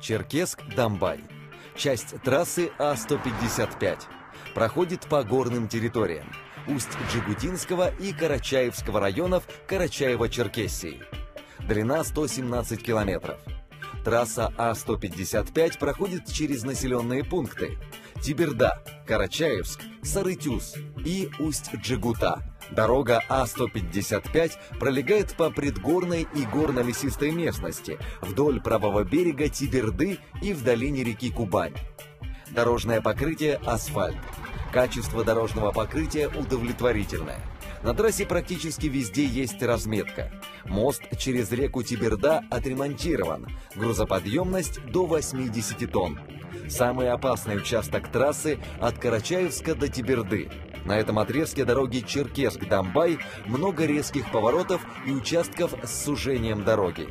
Черкесск-Дамбай. Часть трассы А-155. Проходит по горным территориям. Усть-Джигутинского и Карачаевского районов Карачаева-Черкессии. Длина 117 километров. Трасса А-155 проходит через населенные пункты Тиберда, Карачаевск, Сарытюз и Усть-Джигута. Дорога А-155 пролегает по предгорной и горно-лесистой местности вдоль правого берега Тиберды и в долине реки Кубань. Дорожное покрытие – асфальт. Качество дорожного покрытия удовлетворительное. На трассе практически везде есть разметка. Мост через реку Тиберда отремонтирован. Грузоподъемность до 80 тонн. Самый опасный участок трассы от Карачаевска до Тиберды. На этом отрезке дороги Черкесск-Дамбай много резких поворотов и участков с сужением дороги.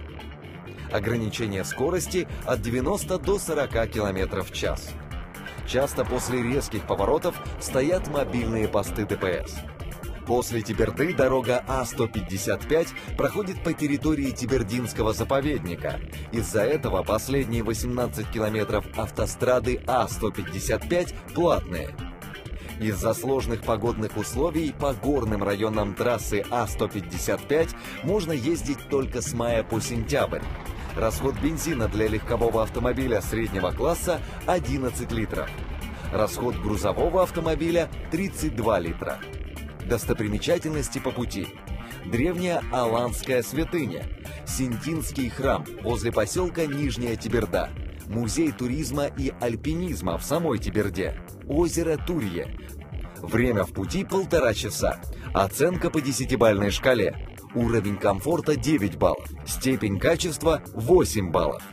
Ограничение скорости от 90 до 40 км в час. Часто после резких поворотов стоят мобильные посты ДПС. После Тиберды дорога А-155 проходит по территории Тибердинского заповедника. Из-за этого последние 18 километров автострады А-155 платные. Из-за сложных погодных условий по горным районам трассы А-155 можно ездить только с мая по сентябрь. Расход бензина для легкового автомобиля среднего класса 11 литров. Расход грузового автомобиля 32 литра. Достопримечательности по пути. Древняя Аланская святыня, Синтинский храм возле поселка Нижняя Тиберда, музей туризма и альпинизма в самой Тиберде, озеро Турье. Время в пути полтора часа. Оценка по десятибальной шкале. Уровень комфорта 9 баллов. Степень качества 8 баллов.